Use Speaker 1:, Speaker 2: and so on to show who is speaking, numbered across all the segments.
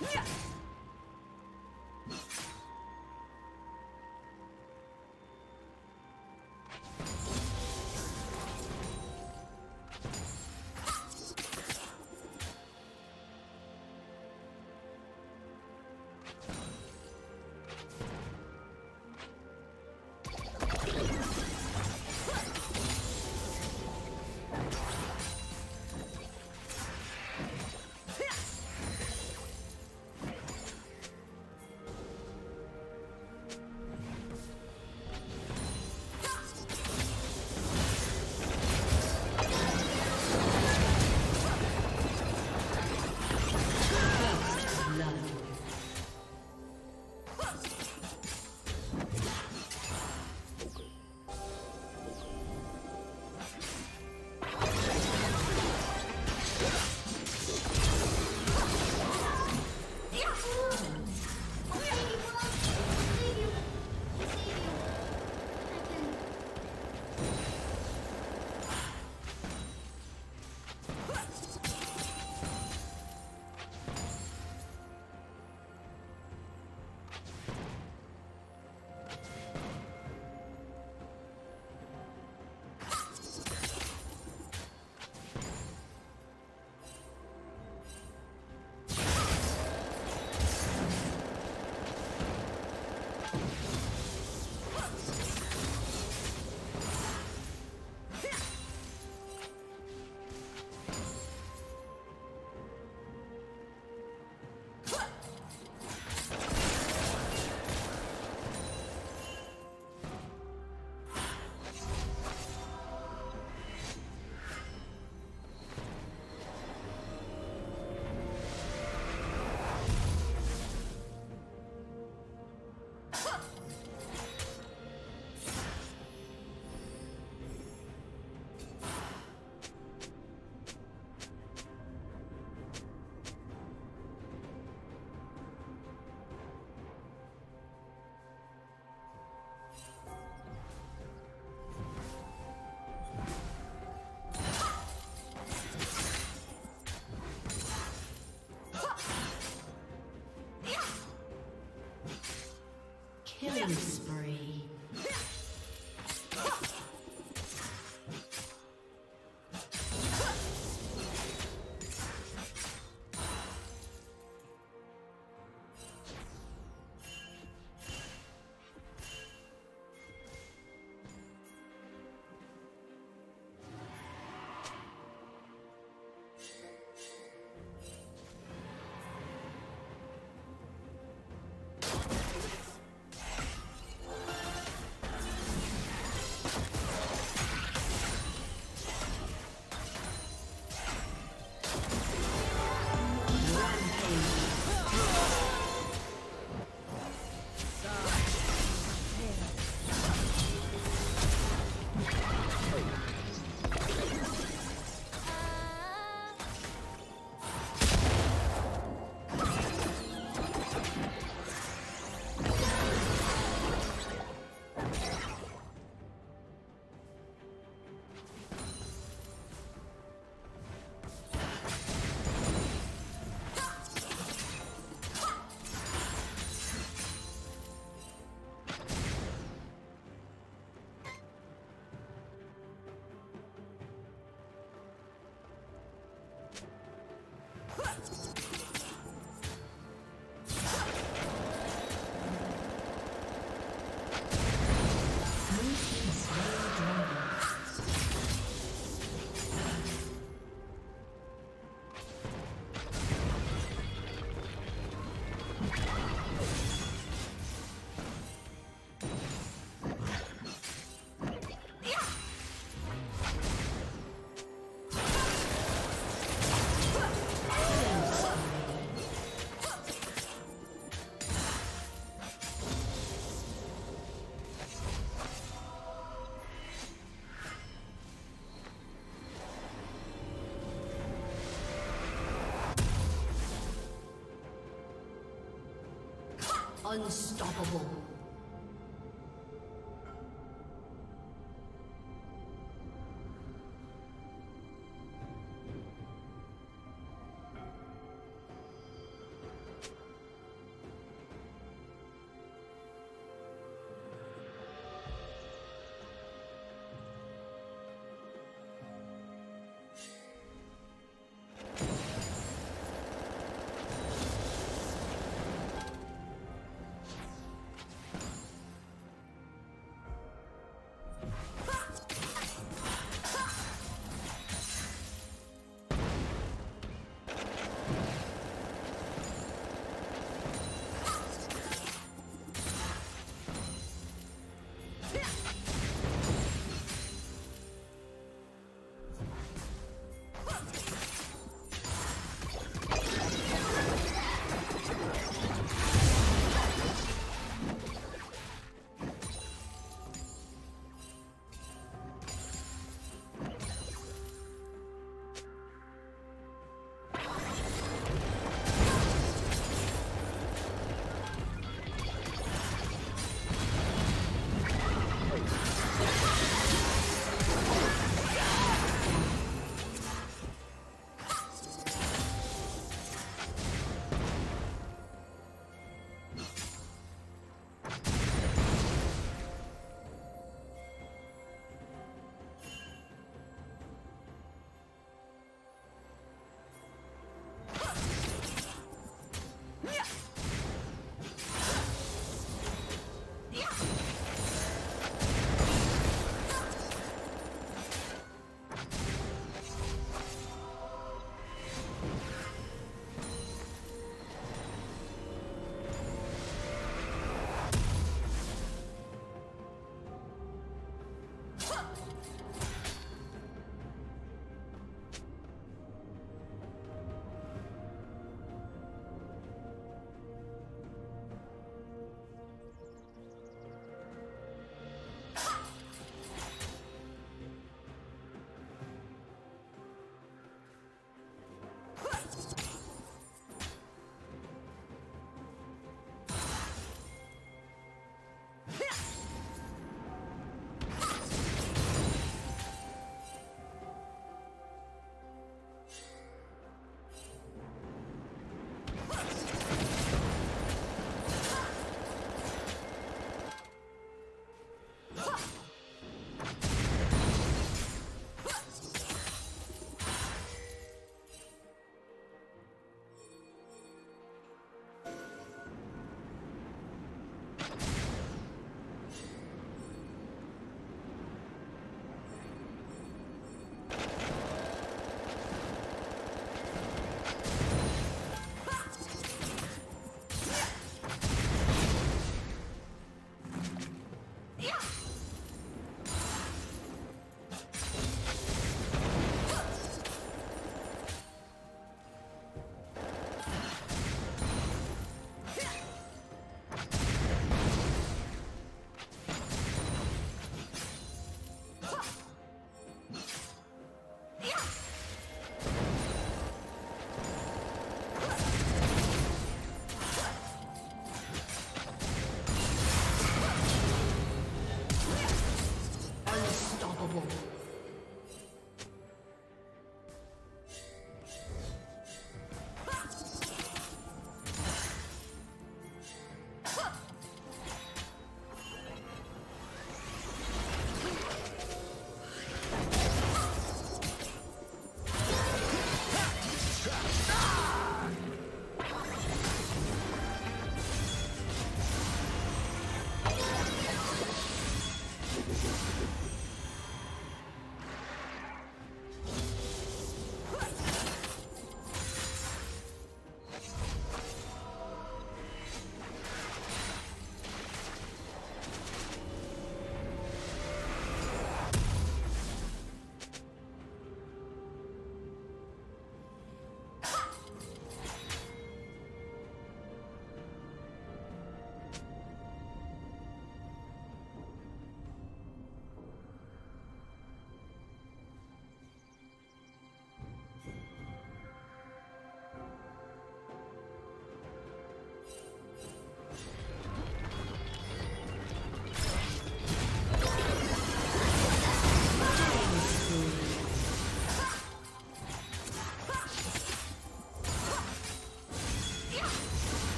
Speaker 1: Killing spree. Unstoppable.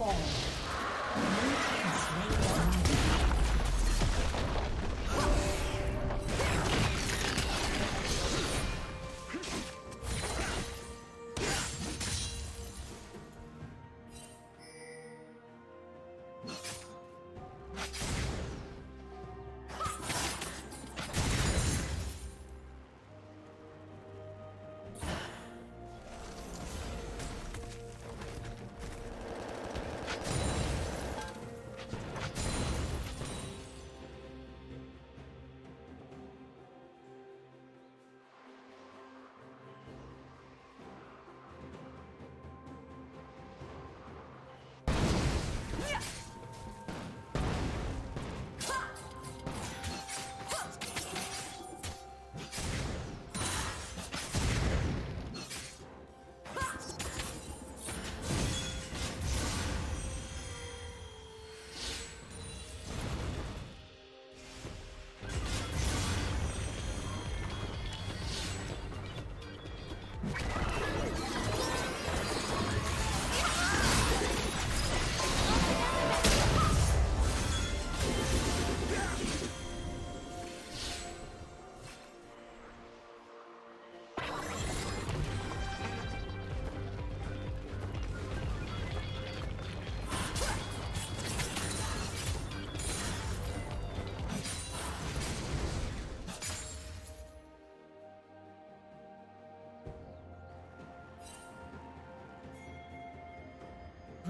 Speaker 1: Fall. Blue team slain the dragon.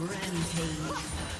Speaker 1: Rampage.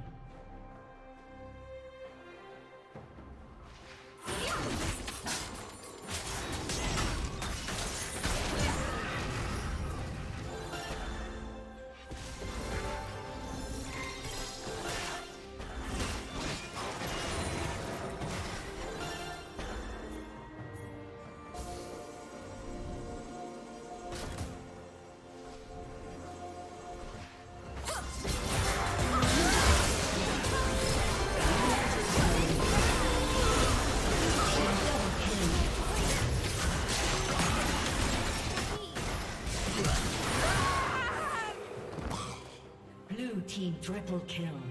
Speaker 1: Triple kill.